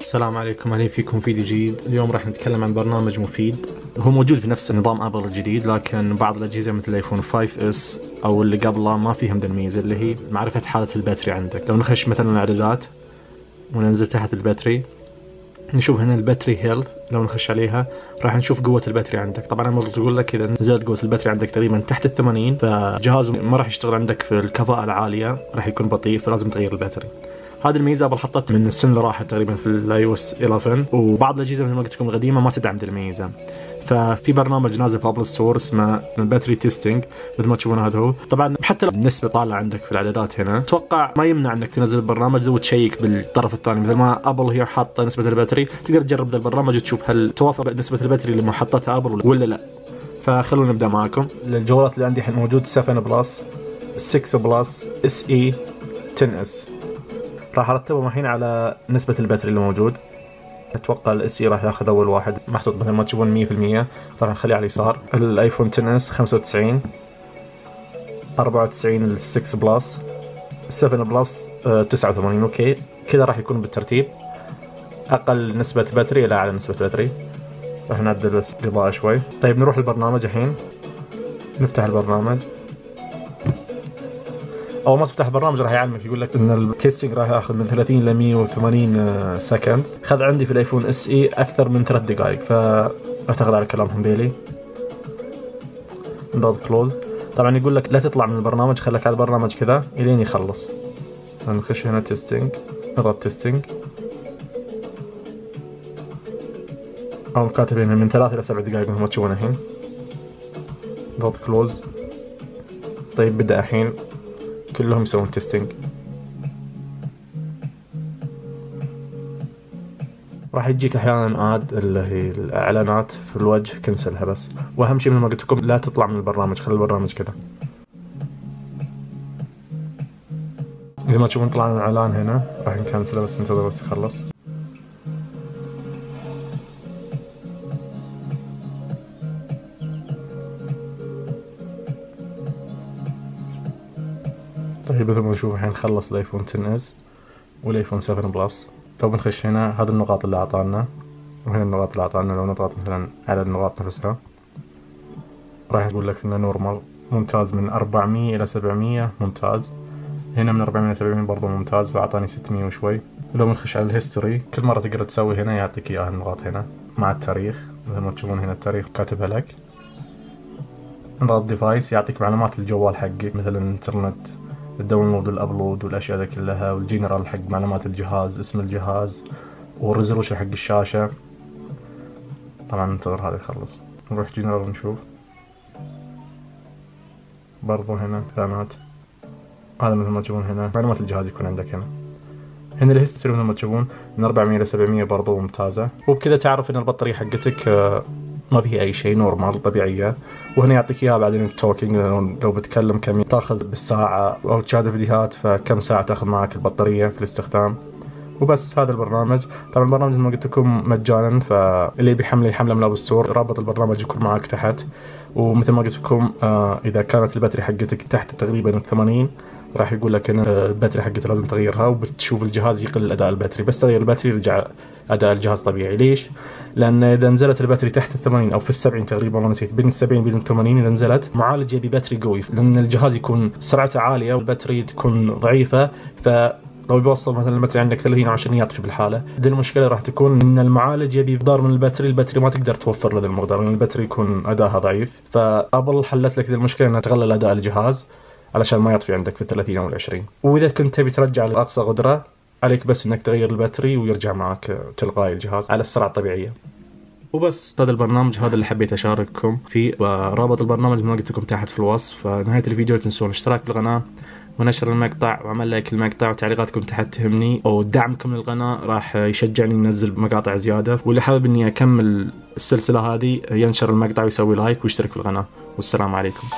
السلام عليكم أهلا فيكم فيديو جديد. اليوم راح نتكلم عن برنامج مفيد. هو موجود في نفس نظام Apple الجديد لكن بعض الأجهزة مثل ال iPhone 5S أو اللي قبله ما فيهم ذا الميزه اللي هي معرفة حالة ال battery عندك. لو نخش مثلا الإعدادات وننزل تحت ال battery نشوف هنا ال battery health لو نخش عليها راح نشوف قوة ال battery عندك. طبعا أنا تقول لك إذا نزلت قوة ال battery عندك تقريبا تحت ال 80 فجهاز ما راح يشتغل عندك في الكفاءة العالية راح يكون بطيء فلازم تغير ال battery. هذه الميزة Apple حطت من السنة راحت تقريبا في ال iOS 11 وبعض الأجهزة مثل ما قلت لكم القديمة ما تدعم الميزة. ففي برنامج نازل في Apple Store اسمه ال battery testing مثل ما تشوفون هذا هو. طبعا حتى لو النسبة طالعة عندك في الإعدادات هنا أتوقع ما يمنع إنك تنزل البرنامج ذا وت check بالطرف الثاني. مثل ما Apple هي حاطة نسبة ال battery تقدر تجرب ذا البرنامج وتشوف هل توافق نسبة ال battery اللي حطتها Apple ولا لا. فخلونا نبدأ معكم الجوالات اللي عندي الحين موجود 7 Plus 6 Plus SE 10S. راح أرتبهم الحين على نسبة ال battery اللي موجود. أتوقع ال SE راح ياخذ أول واحد. محطوط مثل ما تشوفون 100% فراح نخليه على اليسار. ال iPhone 10S 95 94 ال 6 Plus 7 Plus 89 okay. كذا راح يكون بالترتيب. أقل نسبة battery إلى أعلى نسبة battery راح نعدل بس الإضاءة شوي. طيب نروح البرنامج الحين. نفتح البرنامج. اول ما تفتح البرنامج راح يعلمك يقول لك إن ال testing راح ياخذ من 30 ل 180 second خذ عندي في ال iPhone SE أكثر من ثلاث دقائق فاعتقد على كلامهم بيلي. نضغط close طبعا يقول لك لا تطلع من البرنامج خليك على البرنامج كذا إلين يخلص. نخش هنا تيستنج نضغط تيستنج أو كاتبين من ثلاث إلى سبع دقائق مثل ما تشوفون الحين. نضغط close طيب بدأ الحين. كلهم يسوون testing راح يجيك أحيانا ad اللي هي الإعلانات في الوجه cancel ها بس. وأهم شيء مثل ما قلت لكم لا تطلع من البرنامج خلي البرنامج كذا. مثل ما تشوفون طلع الإعلان هنا راح ن cancel ه بس ننتظر بس يخلص طيب مثل ما نشوف الحين خلص ال iPhone 10S وال iPhone 7 Plus. لو بنخش هنا هذه النقاط اللي أعطانا. وهنا النقاط اللي أعطانا لو نضغط مثلا على النقاط نفسها. راح يقول لك إنه normal ممتاز من 400 إلى 700 ممتاز. هنا من 400 إلى 700 برضه ممتاز فأعطاني 600 وشوي. لو بنخش على ال history كل مرة تقدر تسوي هنا يعطيك إياها النقاط هنا مع التاريخ. مثل ما تشوفون هنا التاريخ كاتبها لك. نضغط device يعطيك معلومات الجوال حقك مثل الانترنت ال download وال upload والأشياء ذي كلها والجنرال حق معلومات الجهاز اسم الجهاز وال resolution حق الشاشة. طبعا ننتظر هذا يخلص. نروح جنرال ونشوف. برضو هنا علامات هذا مثل ما تشوفون هنا. معلومات الجهاز يكون عندك هنا. هنا ال history مثل ما تشوفون من 400 ل 700 برضو ممتازة. وبكذا تعرف إن البطارية حقتك آه، ما فيها أي شيء normal طبيعية. وهنا يعطيك إياها بعدين ال talking لو بتكلم كم تأخذ بالساعة أو تشاهد فيديوهات فكم ساعة تأخذ معك البطارية في الاستخدام. وبس هذا البرنامج. طبعا البرنامج زي ما قلت لكم مجانا فاللي بيحمله يحمله من ال App Store رابط البرنامج يكون معك تحت. ومثل ما قلت لكم آه إذا كانت ال battery حقتك تحت تقريبا 80 راح يقول لك ان ال battery حقتك لازم تغيرها وبتشوف الجهاز يقل أداء ال battery. بس تغير ال battery يرجع أداء الجهاز طبيعي. ليش؟ لأن إذا نزلت ال battery تحت ال 80 أو في ال 70 تقريبا ما نسيت بين ال 70 وبين ال 80 إذا نزلت معالج يبي battery قوي. لأن الجهاز يكون سرعته عالية وال battery تكون ضعيفة ف لو بيوصل مثلا ال battery عندك 30 عشان يطفي بالحالة ذي المشكلة راح تكون إن المعالج يبي مقدار من ال battery ال battery ما تقدر توفر له المقدار لأن ال battery يكون أداها ضعيف. فأبل حلت لك ذي المشكلة إنها تقلل أداء الجهاز. علشان ما يطفي عندك في ال 30 أو ال 20 وإذا كنت تبي ترجع لأقصى قدره عليك بس إنك تغير ال battery ويرجع معك تلقائي الجهاز على السرعة الطبيعية. وبس هذا البرنامج هذا اللي حبيت أشارككم فيه. ورابط البرنامج ما قلت لكم تحت في الوصف. فنهاية الفيديو لا تنسون الاشتراك بالقناه ونشر المقطع وعمل like المقطع وتعليقاتكم تحت تهمني. ودعمكم للقناة راح يشجعني ننزل مقاطع زيادة. واللي حابب إني أكمل السلسلة هذه ينشر المقطع ويسوي like ويشترك في القناة. والسلام عليكم.